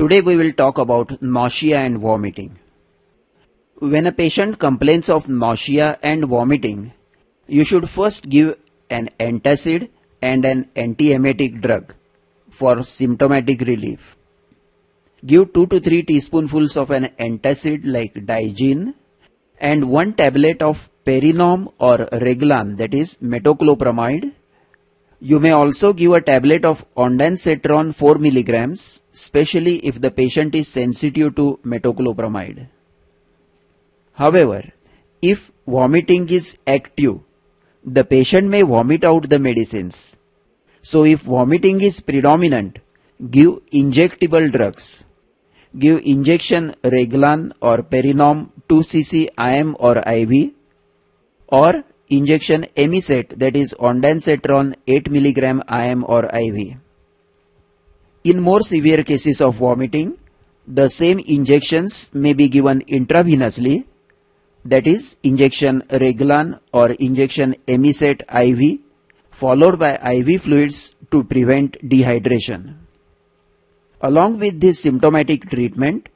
Today we will talk about nausea and vomiting. When a patient complains of nausea and vomiting, you should first give an antacid and an antiemetic drug for symptomatic relief. Give 2 to 3 teaspoonfuls of an antacid like Digene and 1 tablet of Perinorm or Reglan that is metoclopramide. You may also give a tablet of ondansetron 4 milligrams, especially if the patient is sensitive to metoclopramide. However, if vomiting is active, the patient may vomit out the medicines. So if vomiting is predominant, give injectable drugs. Give injection Reglan or Perinorm 2 cc IM or IV or injection Emeset that is ondansetron 8 mg IM or IV. In more severe cases of vomiting, the same injections may be given intravenously that is injection Reglan or injection Emeset IV followed by IV fluids to prevent dehydration. Along with this symptomatic treatment,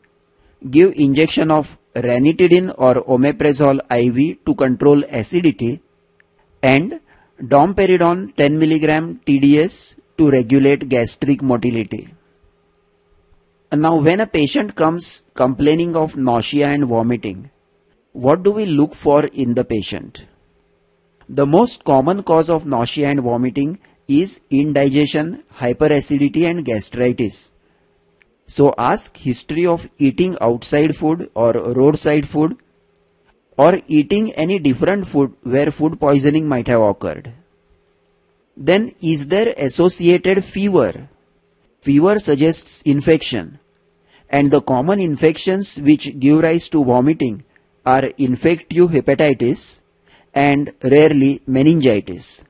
give injection of ranitidine or omeprazole IV to control acidity and domperidone 10 mg TDS to regulate gastric motility. Now when a patient comes complaining of nausea and vomiting, what do we look for in the patient? The most common cause of nausea and vomiting is indigestion, hyperacidity and gastritis. So ask history of eating outside food or roadside food or eating any different food where food poisoning might have occurred. Then is there associated fever? Fever suggests infection and the common infections which give rise to vomiting are infective hepatitis and rarely meningitis.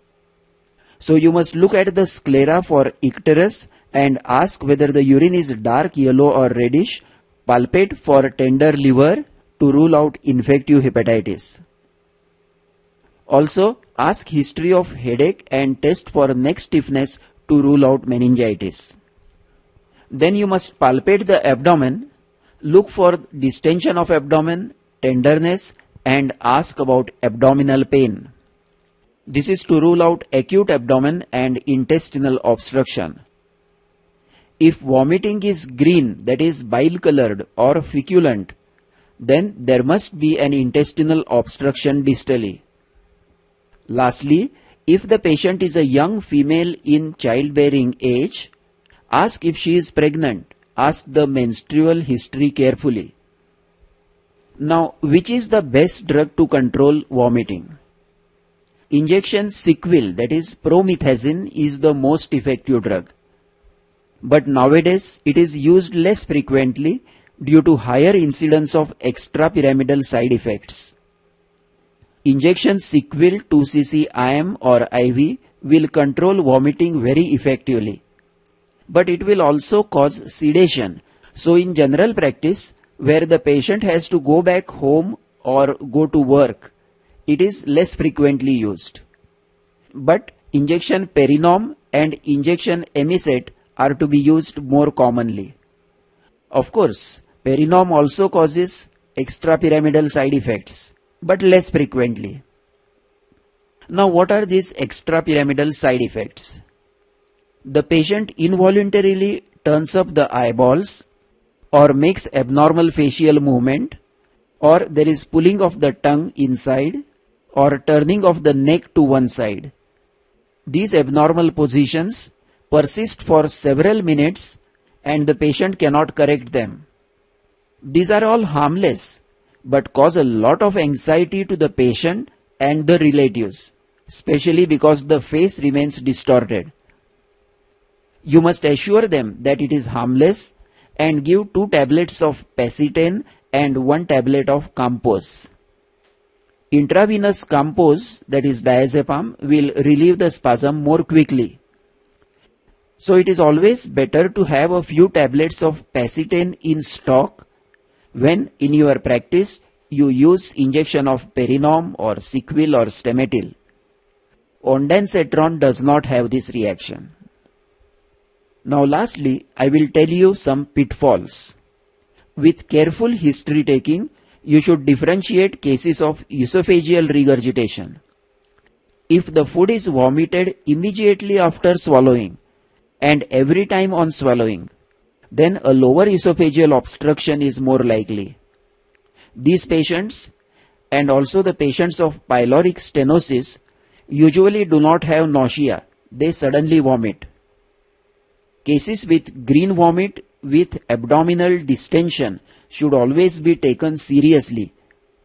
So you must look at the sclera for icterus and ask whether the urine is dark yellow or reddish. Palpate for tender liver to rule out infective hepatitis. Also ask history of headache and test for neck stiffness to rule out meningitis. Then you must palpate the abdomen, look for distension of abdomen tenderness and ask about abdominal pain. This is to rule out acute abdomen and intestinal obstruction. If vomiting is green, that is bile colored or feculent, then there must be an intestinal obstruction distally. Lastly, if the patient is a young female in childbearing age, ask if she is pregnant. Ask the menstrual history carefully. Now, which is the best drug to control vomiting? Injection Siquil, that is promethazine, is the most effective drug. But nowadays, it is used less frequently due to higher incidence of extrapyramidal side effects. Injection Siquil 2cc IM or IV will control vomiting very effectively. But it will also cause sedation. So in general practice, where the patient has to go back home or go to work, it is less frequently used. But injection perinorm and injection emeset are to be used more commonly. Of course, perinorm also causes extrapyramidal side effects, but less frequently. Now what are these extrapyramidal side effects? The patient involuntarily turns up the eyeballs or makes abnormal facial movement or there is pulling of the tongue inside or turning of the neck to one side. These abnormal positions persist for several minutes and the patient cannot correct them. These are all harmless but cause a lot of anxiety to the patient and the relatives, especially because the face remains distorted. You must assure them that it is harmless and give 2 tablets of Pacitane and 1 tablet of Calmpose. Intravenous Calmpose, that is diazepam, will relieve the spasm more quickly. So it is always better to have a few tablets of Pacitane in stock when in your practice you use injection of Perinorm or Siquil or Stemetil. Ondansetron does not have this reaction. Now lastly, I will tell you some pitfalls. With careful history taking, you should differentiate cases of esophageal regurgitation. If the food is vomited immediately after swallowing and every time on swallowing, then a lower esophageal obstruction is more likely. These patients and also the patients of pyloric stenosis usually do not have nausea, they suddenly vomit. Cases with green vomit with abdominal distension should always be taken seriously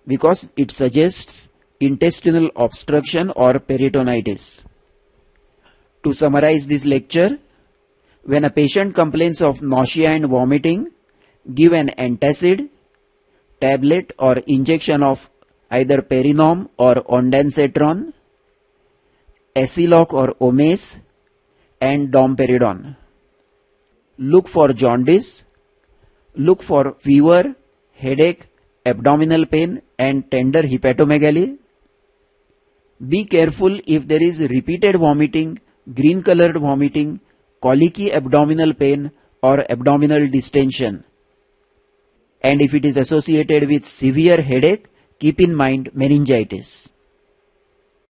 because it suggests intestinal obstruction or peritonitis. To summarize this lecture, when a patient complains of nausea and vomiting, give an antacid, tablet or injection of either Perinorm or ondansetron, Aciloc or Omez and domperidone. Look for jaundice, look for fever, headache, abdominal pain and tender hepatomegaly. Be careful if there is repeated vomiting, green colored vomiting, colicky abdominal pain or abdominal distension. And if it is associated with severe headache, keep in mind meningitis.